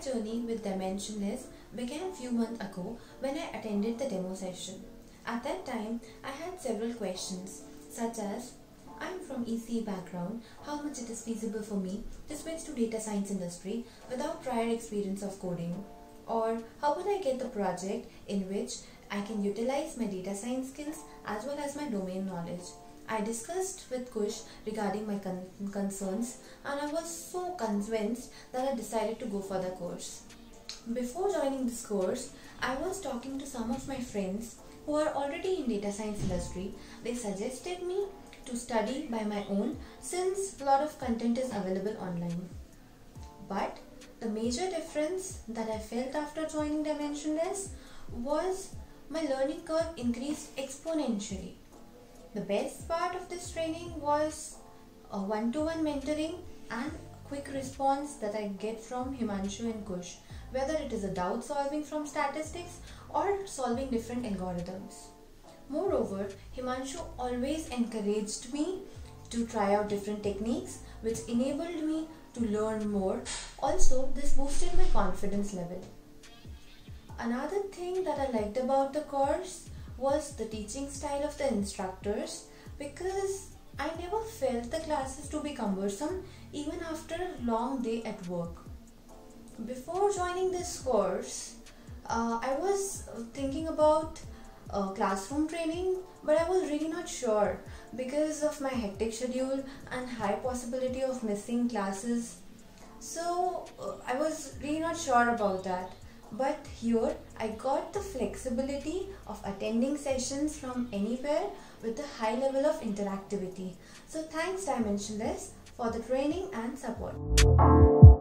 journey with Dimensionless began a few months ago when I attended the demo session. At that time, I had several questions such as I'm from ECE background, how much it is feasible for me to switch to data science industry without prior experience of coding? Or how would I get the project in which I can utilize my data science skills as well as my domain knowledge? I discussed with Kush regarding my con- concerns and I was so convinced that I decided to go for the course. Before joining this course, I was talking to some of my friends who are already in data science industry. They suggested me to study by my own since a lot of content is available online. But the major difference that I felt after joining Dimensionless was my learning curve increased exponentially. The best part of this training was a one to one mentoring and quick response that I get from Himanshu and Kush, whether it is a doubt solving from statistics or solving different algorithms. Moreover, Himanshu always encouraged me to try out different techniques, which enabled me to learn more. Also, this boosted my confidence level. Another thing that I liked about the course was the teaching style of the instructors because I never felt the classes to be cumbersome even after a long day at work. Before joining this course, uh, I was thinking about uh, classroom training, but I was really not sure because of my hectic schedule and high possibility of missing classes. So uh, I was really not sure about that. But here I got the flexibility of attending sessions from anywhere with a high level of interactivity. So thanks Dimensionless for the training and support.